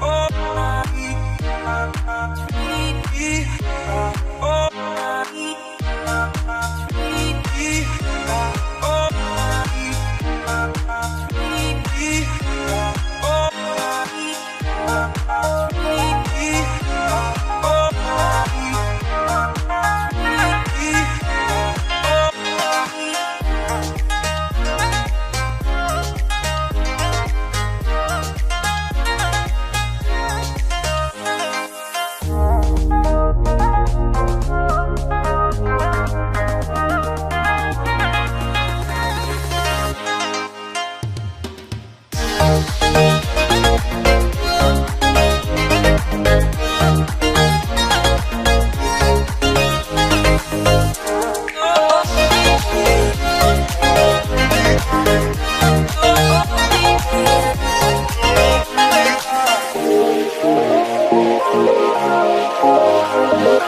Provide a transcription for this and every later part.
Oh,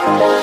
Bye.